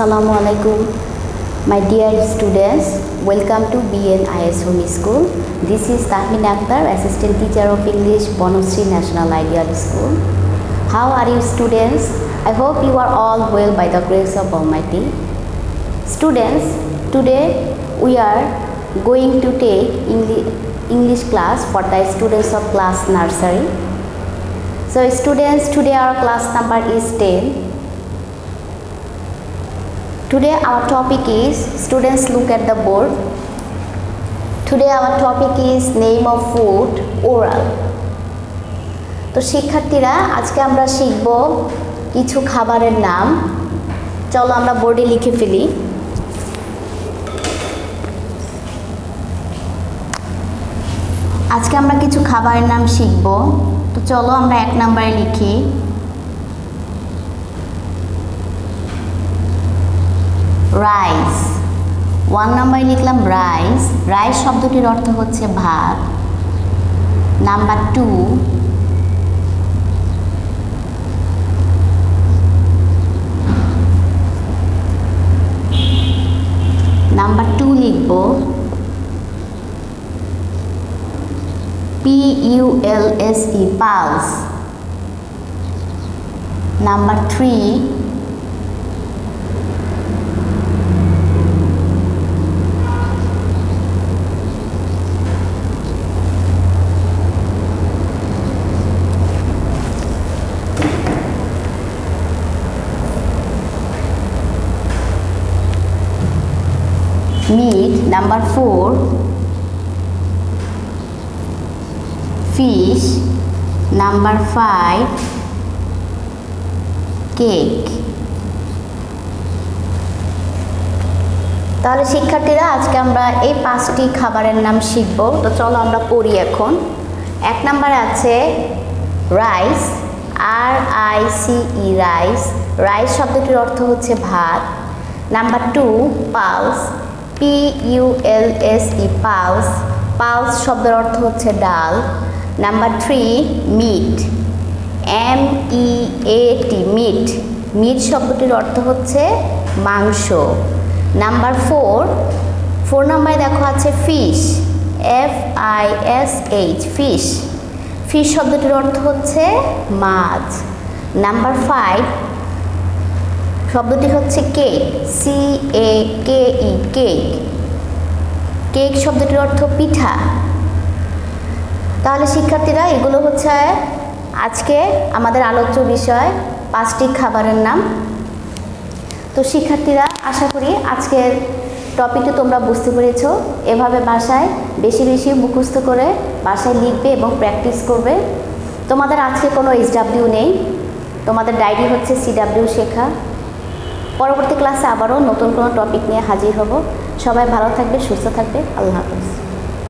Assalamu alaikum. My dear students, welcome to BNIS Home School. This is Tahmin Akhtar, Assistant Teacher of English, Bonusri National Ideal School. How are you students? I hope you are all well by the grace of Almighty. Students, today we are going to take English class for the students of class nursery. So students, today our class number is 10. Today our topic is, students look at the board. Today our topic is name of food, oral. তো শিক্ষার্থীরা আজকে আমরা শিখব কিছু খাবারের নাম চলো আমরা বোর্ডে লিখে ফেলি আজকে আমরা কিছু খাবারের নাম শিখব তো চলো আমরা এক নম্বরে লিখি রাইস ওয়ান নাম্বারে লিখলাম রাইস রাইস শব্দটির অর্থ হচ্ছে ভাত। নাম্বার টু নাম্বার টু লিখব। P U L S E pulse number three meat number 4 fish, number 5 cake. তাহলে শিক্ষার্থীরা, আজকে আমরা এই পাঁচটি খাবারের নাম শিখব। তো চলো আমরা পড়ি এখন। এক নম্বরে আছে rice R I C E rice rice শব্দটির অর্থ হচ্ছে ভাত। Number two pulse P U L S E pulse pulse শব্দের অর্থ হচ্ছে ডাল। Number three meat M E A T meat meat শব্দটির অর্থ হচ্ছে মাংস। নাম্বার ফোর ফোর নাম্বারে দেখো আছে fish F I S H fish fish শব্দটির অর্থ হচ্ছে মাছ। নাম্বার ফাইভ শব্দটি হচ্ছে cake C, A, K, E, cake. Cake শব্দটির অর্থ পিঠা। তাহলে শিক্ষার্থীরা, এগুলো হচ্ছে আজকে আমাদের আলোচ্য বিষয়, পাঁচটি খাবারের নাম। তো শিক্ষার্থীরা, আশা করি আজকের টপিকটি তোমরা বুঝতে পেরেছ। এভাবে বাসায় বেশি বেশি মুখস্থ করে বাসায় লিখবে এবং প্র্যাকটিস করবে। তোমাদের আজকে কোনো এইচডাব্লিউ নেই। তোমাদের ডায়েরি হচ্ছে সিডাব্লিউ শেখা। পরবর্তী ক্লাসে আবারও নতুন কোনো টপিক নিয়ে হাজির হব। সবাই ভালো থাকবে, সুস্থ থাকবে। আল্লাহ হাফিজ।